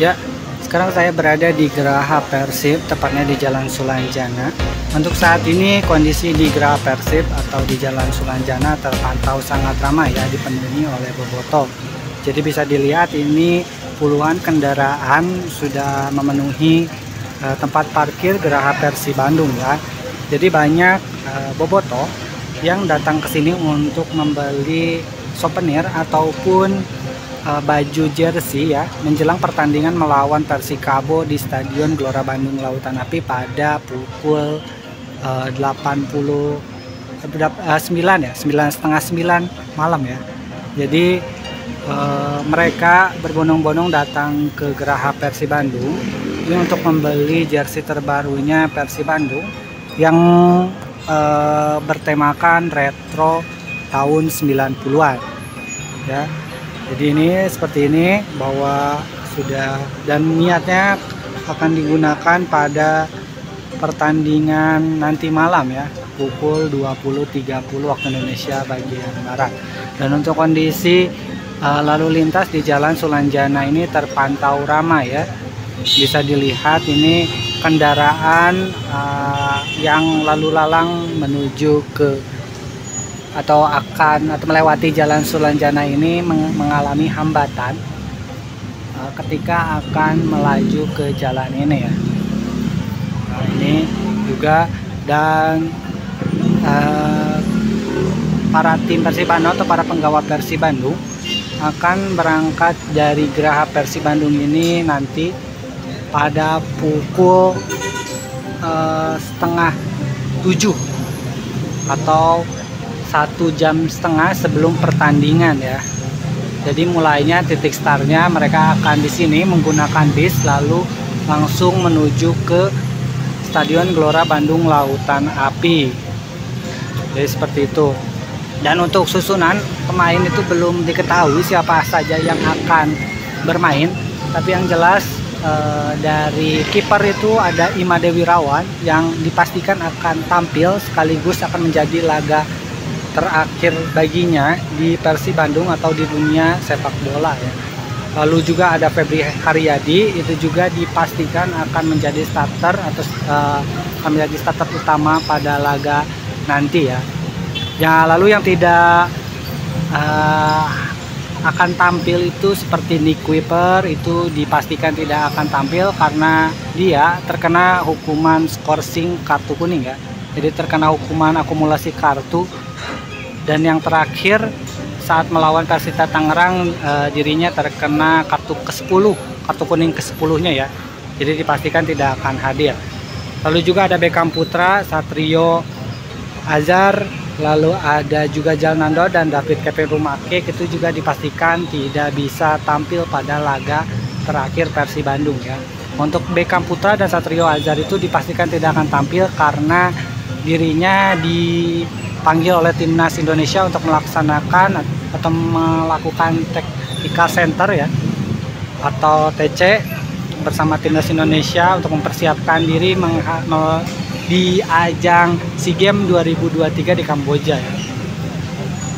Ya, sekarang saya berada di Geraha Persib, tepatnya di Jalan Sulanjana. Untuk saat ini kondisi di Geraha Persib atau di Jalan Sulanjana terpantau sangat ramai ya, dipenuhi oleh bobotoh. Jadi bisa dilihat ini puluhan kendaraan sudah memenuhi uh, tempat parkir Geraha Persib Bandung ya. Jadi banyak uh, bobotoh yang datang ke sini untuk membeli souvenir ataupun uh, baju jersey ya menjelang pertandingan melawan Persikabo di Stadion Gelora Bandung Lautan Api pada pukul uh, 80 uh, 9 ya 9 setengah 9 malam ya. Jadi uh, mereka berbondong-bondong datang ke Geraha Persib Bandung ini untuk membeli jersey terbarunya Persib Bandung yang uh, bertemakan retro tahun 90-an ya jadi ini seperti ini bahwa sudah dan niatnya akan digunakan pada pertandingan nanti malam ya pukul 20.30 waktu Indonesia bagian barat. Dan untuk kondisi uh, lalu lintas di Jalan Sulanjana ini terpantau ramai ya. Bisa dilihat ini kendaraan uh, yang lalu lalang menuju ke atau akan atau melewati jalan Sulanjana ini mengalami hambatan uh, ketika akan melaju ke jalan ini ya. Nah, ini juga dan uh, para tim Persib Bandung atau para penggawa Persib Bandung akan berangkat dari Geraha Persib Bandung ini nanti pada pukul uh, setengah tujuh atau satu jam setengah sebelum pertandingan ya. Jadi mulainya titik startnya mereka akan di sini menggunakan bis lalu langsung menuju ke Stadion Gelora Bandung Lautan Api. Jadi seperti itu. Dan untuk susunan pemain itu belum diketahui siapa saja yang akan bermain tapi yang jelas e, dari kiper itu ada Imade Wirawan yang dipastikan akan tampil sekaligus akan menjadi laga terakhir baginya di Persib Bandung atau di dunia sepak bola ya. Lalu juga ada Febri Haryadi itu juga dipastikan akan menjadi starter atau uh, menjadi starter utama pada laga nanti ya. Ya lalu yang tidak uh, akan tampil itu seperti Nick Kuiper itu dipastikan tidak akan tampil karena dia terkena hukuman skorsing kartu kuning ya. Jadi terkena hukuman akumulasi kartu dan yang terakhir saat melawan Persita Tangerang e, dirinya terkena kartu ke-10 kartu kuning ke-10 nya ya. Jadi dipastikan tidak akan hadir. Lalu juga ada Beckham Putra Satrio Azar lalu ada juga Jalnando dan David Kevin Rumake itu juga dipastikan tidak bisa tampil pada laga terakhir versi Bandung ya. Untuk Beckham Putra dan Satrio Azar itu dipastikan tidak akan tampil karena dirinya di dipanggil oleh timnas Indonesia untuk melaksanakan atau melakukan technical center ya atau TC bersama timnas Indonesia untuk mempersiapkan diri di ajang SEA Games 2023 di Kamboja ya.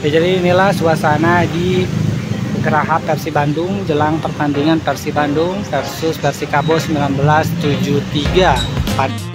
ya. Jadi inilah suasana di Geraha Persi Bandung jelang pertandingan Persi Bandung versus Persikabo 1973.